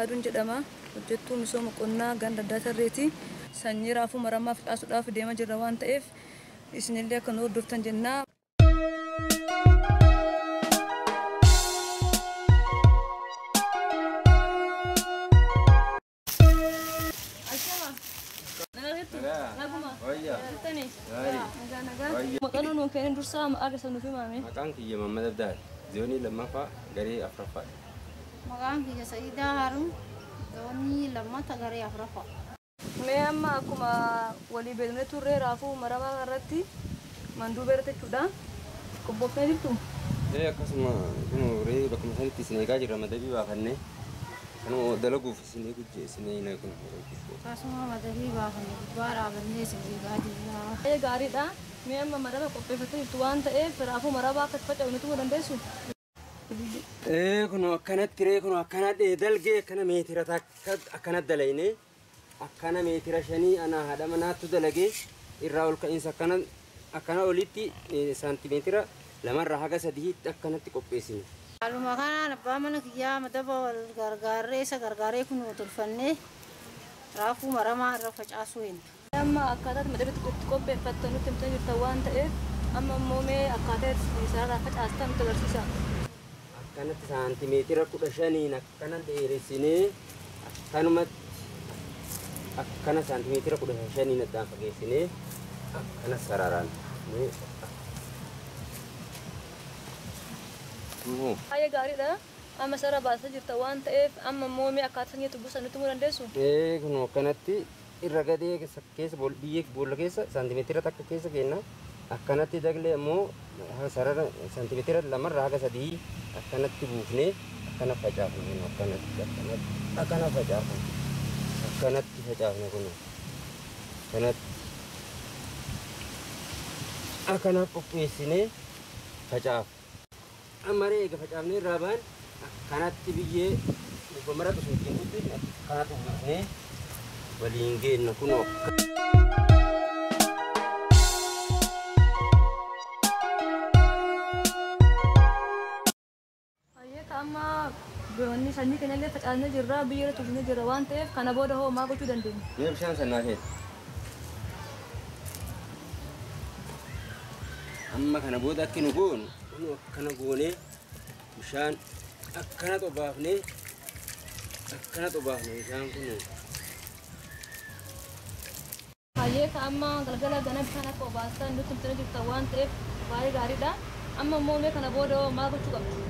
Fiqaaduun jedhama. Hojjettuu misooma qonnaa ganda addaa tarreeti. Sanyii raafuu maramaa facaasuudhaaf deemaa jirra waan ta'eef isinillee akka nu hordoftan jennaa. Maqaan nuun kenneen dursaa maqaa keessa nuuf himame. Maqaan kiyya Mammad Abdaal, zoonii lammaffaa garee afuraffaa. Maqaan kiyya Sa'idaa Haruun zoonii lammata garee afuraffaa. Mee amma akkuma walii beeknee turree raafuu maramaa irratti manduu beerate jechuudha. Qobbooftee jirtu. Ee akkasuma kun ree bakkuma sanitti isin eegaa jirra madabii baafannee kanuma dalaguuf isin eegu isin eegaa kun. Akkasuma madabii baafannee gubbaa dhaabannee isin eegaa jirra. Baay'ee gaariidha. Mee amma maraba qopheeffattee jirtu waan ta'eef raafuu marabaa akka faca'u nuti dandeessu. Ee kun akkanatti ree kun akkana dalgee akkana meetira takka akkana dalayne akkana meetira shanii ana haadha manaattu dalagee irraa ol ka'iinsa akkana akkana olitti saantimeetira lamarraa haga sadiitti akkanatti qopheessine. Haaluma kanaan abbaa mana kiyyaa madaba wal gargaarree isa gargaaree kun tolfannee raafuu maramaa irra facaasuu hin. Amma akkaataa madaba itti qopheeffattan nutti himtee jirtan waan ta'eef amma immoo mee akkaataa isaarraa facaastan nutti agarsiisa. Akkanatti saantimeetira kudha shaniin akkana dheeressinee akkanumatti akkana saantimeetira kudha shaniin addaan fageessinee akkana sararaan. Baay'ee gaariidha. Amma sarara baasaa jirta waan ta'eef amma immoo mee akkaataa sanyii tubbusan nutti himuu dandeessu. Ee kun akkanatti irra gadee keessa biyyee boolla keessa saantimeetira takka keessa kenna. Akkanatti daglee immoo sarara saantimeetira lamarraa haga sadii akkanatti buufnee akkana facaafne akkanatti akkanatti akkana facaafne akkanatti facaafne kun akkanatti akkana qopheessinee facaafne. Ammaree eega facaafnee irraa baan akkanatti biyyee mara osoo ittiin akkanatti buufnee waliin geenna kun akka. Amma boonni sanyii keenya illee facaasnee jirra biyya irra tuufnee jirra waan ta'eef kana booda hoo maal gochuu dandeenya? Mee bishaan sannaa keessa. Amma kana booda akka nu goonu kun akkana goonee bishaan akkana xobaafnee akkana xobaafne bishaan kun Hayyeeka amma galgala gana bishaan akka obaastan nutti himtee jirtan waan ta'eef baay'ee gaariidha. Amma immoo mee kana booda hoo maal gochuu qabna?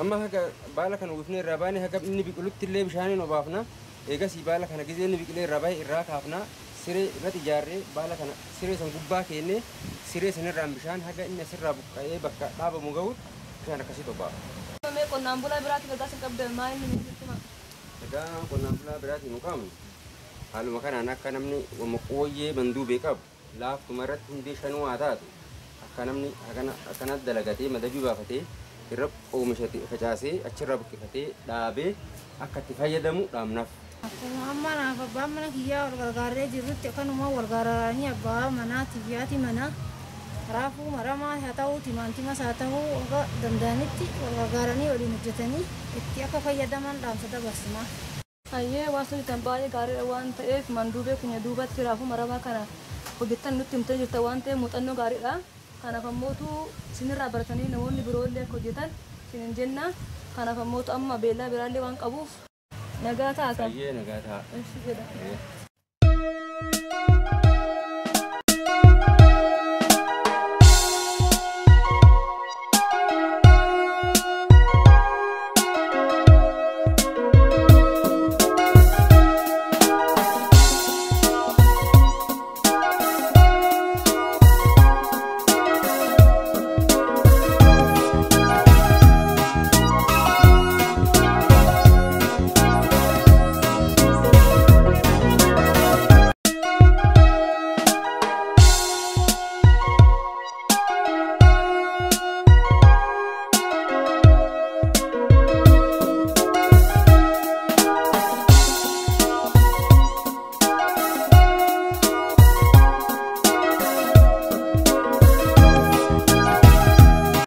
amma haka bala kana wifne rabani haka inni biqulutti illee bishaaniin obaafna Eegasii baala kana gizee inni biqilee bahe irraa kaafna. Siree irratti ijaarree baala kana siree san gubbaa keennee siree sanirraan bishaan haga inni asirraa buqqa'ee bakka dhaabamu gahu bishaan akkasii mee qonnaan bulaa biraatti gargaarsa hin qabdan maal inni nutti? Egaa qonnaan bulaa biraatiin nu qabnu haaluma kanaan akka namni qooyyee manduubee qabu laaftuma irratti hundee shanuu haa taatu akka namni akkanatti dalagatee madabii baafatee irra oomishate facaasee achirraa buqqifatee dhaabee akka itti fayyadamu dhaabnaaf. Akkanuma wal gargaaranii abbaa manaa fi haati manaa raafuu maramaa haa ta'uu timaantimas haa ta'uu akka danda'anitti wal gargaaranii waliin hojjetanii itti akka fayyadaman dhaamsa dabarsina. Hayyee waan hojjetan baay'ee gaariidha waan ta'eef manduubee keenya duubatti raafuu maramaa kana hojjettan nutti himtee jirta waan ta'eef muuxannoo gaariidha. Kanaaf ammootu isinirraa baratanii namoonni biroollee akka hojjetan isinin jenna. Kanaaf ammootu amma beellaa biraallee waan qabuuf 那个啥子？哎，那？的。